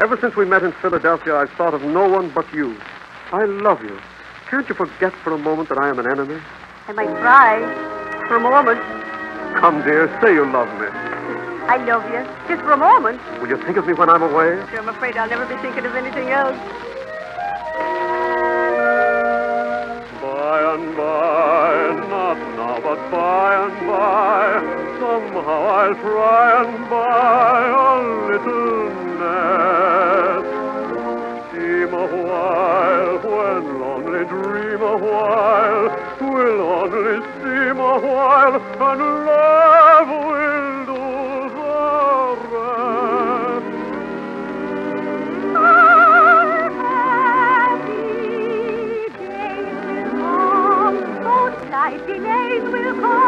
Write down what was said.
Ever since we met in Philadelphia, I've thought of no one but you. I love you. Can't you forget for a moment that I am an enemy? I might try for a moment. Come, dear, say you love me. I love you. Just for a moment. Will you think of me when I'm away? Sure, I'm afraid I'll never be thinking of anything else. By and by, not now, but by and by, somehow I'll try and buy a little will only seem a while, and love will do the rest. Oh, happy days will come, those light days will come.